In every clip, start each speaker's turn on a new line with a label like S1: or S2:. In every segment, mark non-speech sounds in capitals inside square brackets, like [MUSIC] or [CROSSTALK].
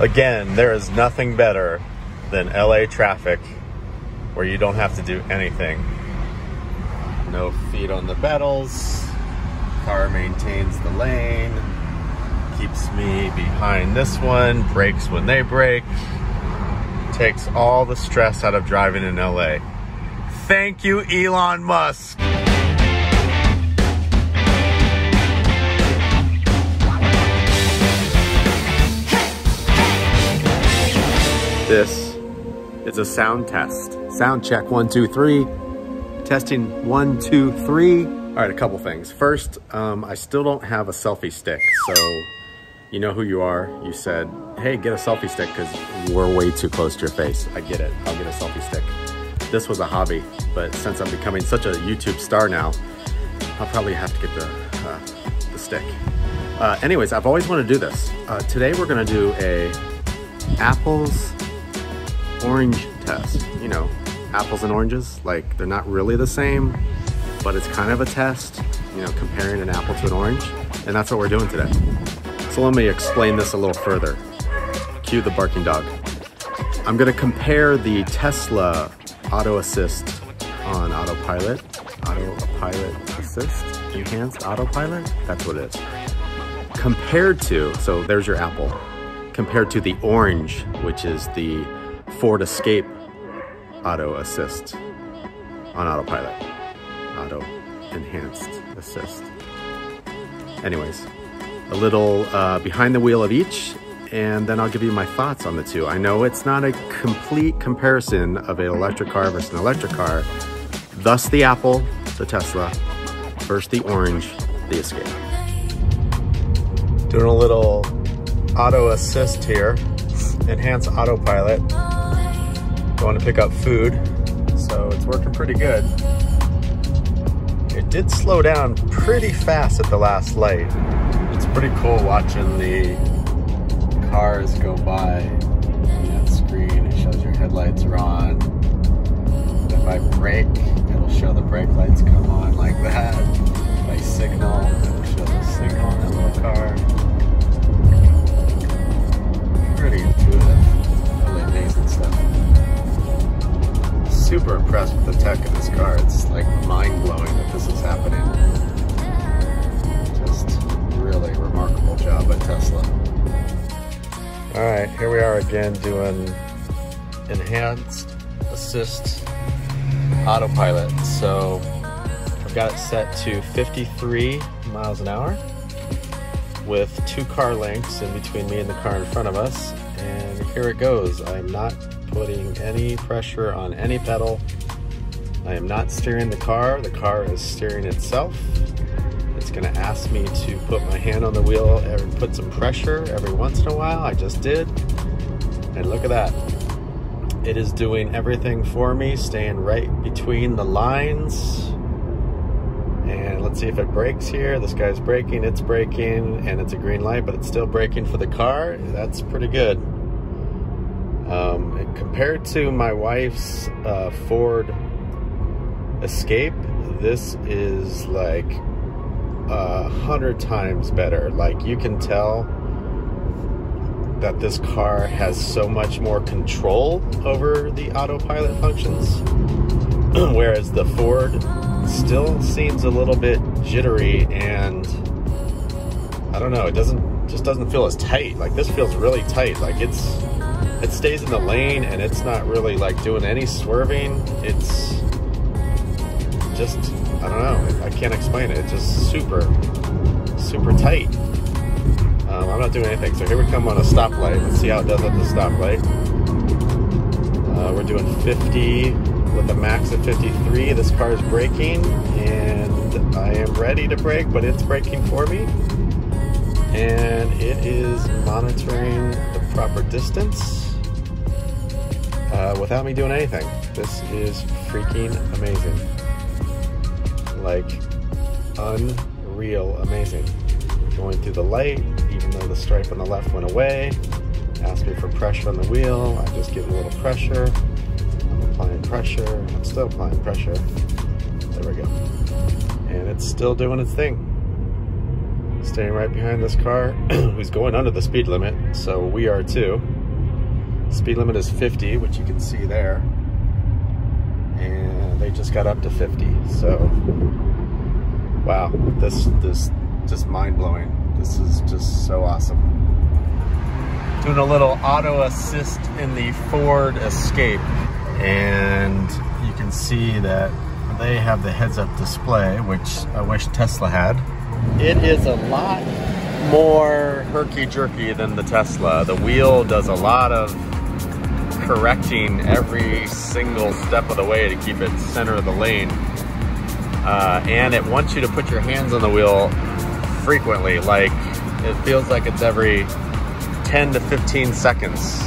S1: Again, there is nothing better than LA traffic where you don't have to do anything. No feet on the pedals. Car maintains the lane. Keeps me behind this one. Brakes when they brake. Takes all the stress out of driving in LA. Thank you, Elon Musk. This is a sound test. Sound check one, two, three. Testing one, two, three. All right, a couple things. First, um, I still don't have a selfie stick. So you know who you are. You said, hey, get a selfie stick because we're way too close to your face. I get it. I'll get a selfie stick. This was a hobby, but since I'm becoming such a YouTube star now, I'll probably have to get the, uh, the stick. Uh, anyways, I've always wanted to do this. Uh, today we're gonna do a apples orange test. You know, apples and oranges, like they're not really the same, but it's kind of a test, you know, comparing an apple to an orange. And that's what we're doing today. So let me explain this a little further. Cue the barking dog. I'm gonna compare the Tesla Auto Assist on Autopilot, Autopilot Assist, Enhanced Autopilot, that's what it is. Compared to, so there's your Apple, compared to the orange, which is the Ford Escape Auto Assist on Autopilot. Auto Enhanced Assist. Anyways, a little uh, behind the wheel of each, and then I'll give you my thoughts on the two. I know it's not a complete comparison of an electric car versus an electric car, thus the Apple, the Tesla, versus the orange, the Escape. Doing a little auto assist here, enhance autopilot. Going to pick up food, so it's working pretty good. It did slow down pretty fast at the last light. It's pretty cool watching the cars go by that screen. It shows your headlights are on. If I brake, it'll show the brake lights come on like that. If I signal, it'll show the signal in that little car. Pretty intuitive, really amazing stuff. Super impressed with the tech in this car. It's like mind blowing that this is happening. Just really remarkable job at Tesla. All right, here we are again doing enhanced assist autopilot. So I've got it set to 53 miles an hour with two car lengths in between me and the car in front of us. And here it goes. I'm not putting any pressure on any pedal. I am not steering the car. The car is steering itself. It's gonna ask me to put my hand on the wheel and put some pressure every once in a while. I just did. And look at that. It is doing everything for me, staying right between the lines. And let's see if it breaks here. This guy's braking, it's braking, and it's a green light, but it's still braking for the car. That's pretty good. Um, compared to my wife's uh, Ford Escape, this is like a hundred times better. Like you can tell that this car has so much more control over the autopilot functions, [CLEARS THROAT] whereas the Ford still seems a little bit jittery and I don't know, it doesn't just doesn't feel as tight. Like this feels really tight. Like it's it stays in the lane and it's not really like doing any swerving. It's just I don't know. I can't explain it. It's just super super tight. Um, I'm not doing anything. So here we come on a stoplight. Let's see how it does at the stoplight. Uh, we're doing 50 with a max of 53. This car is braking and I am ready to brake, but it's braking for me. And it is monitoring the proper distance uh, without me doing anything. This is freaking amazing. Like, unreal amazing. Going through the light, even though the stripe on the left went away. Me for pressure on the wheel. I just give a little pressure I'm applying pressure. I'm still applying pressure. There we go. And it's still doing its thing. Right behind this car [CLEARS THROAT] who's going under the speed limit. So we are too. Speed limit is 50, which you can see there. And they just got up to 50. So, wow, this, this just mind blowing. This is just so awesome. Doing a little auto assist in the Ford Escape. And you can see that they have the heads up display, which I wish Tesla had. It is a lot more herky-jerky than the Tesla. The wheel does a lot of correcting every single step of the way to keep it center of the lane. Uh, and it wants you to put your hands on the wheel frequently, like it feels like it's every 10 to 15 seconds.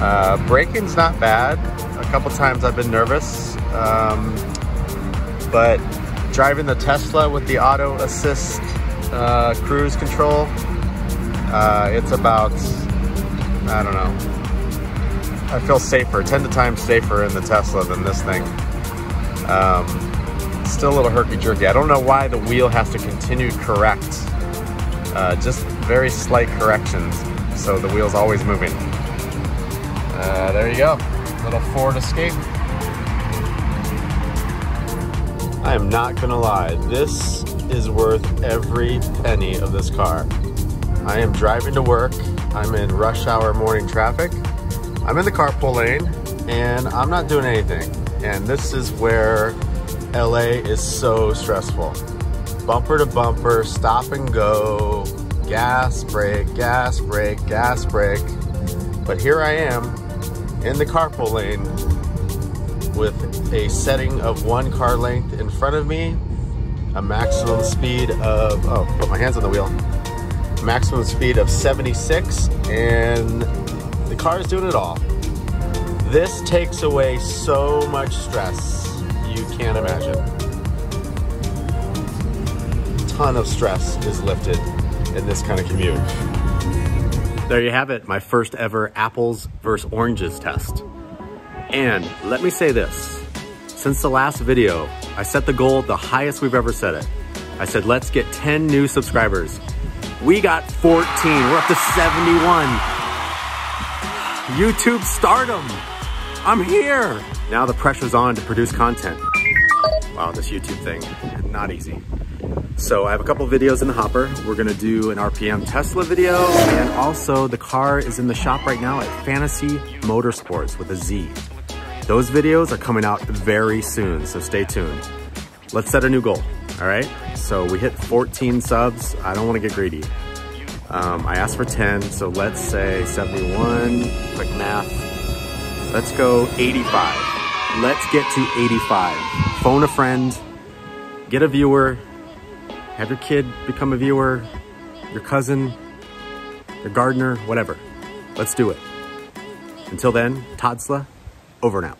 S1: Uh, braking's not bad. A couple times I've been nervous, um, but driving the Tesla with the auto assist uh, cruise control, uh, it's about, I don't know, I feel safer, 10 to times safer in the Tesla than this thing. Um, still a little herky-jerky. I don't know why the wheel has to continue correct. Uh, just very slight corrections, so the wheel's always moving. Uh, there you go, little Ford Escape. I am not gonna lie, this is worth every penny of this car. I am driving to work, I'm in rush hour morning traffic, I'm in the carpool lane and I'm not doing anything. And this is where LA is so stressful. Bumper to bumper, stop and go, gas, brake, gas, brake, gas, brake. But here I am in the carpool lane with a setting of one car length in front of me, a maximum speed of, oh, put my hands on the wheel, maximum speed of 76, and the car is doing it all. This takes away so much stress you can't imagine. Ton of stress is lifted in this kind of commute. There you have it, my first ever apples versus oranges test. And let me say this, since the last video, I set the goal the highest we've ever set it. I said, let's get 10 new subscribers. We got 14, we're up to 71. YouTube stardom. I'm here. Now the pressure's on to produce content. Wow, this YouTube thing, not easy. So I have a couple videos in the hopper. We're gonna do an RPM Tesla video, and also the car is in the shop right now at Fantasy Motorsports with a Z. Those videos are coming out very soon, so stay tuned. Let's set a new goal, all right? So we hit 14 subs. I don't wanna get greedy. Um, I asked for 10, so let's say 71, quick math. Let's go 85. Let's get to 85. Phone a friend, get a viewer, have your kid become a viewer, your cousin, your gardener, whatever. Let's do it. Until then, Todsla, over out.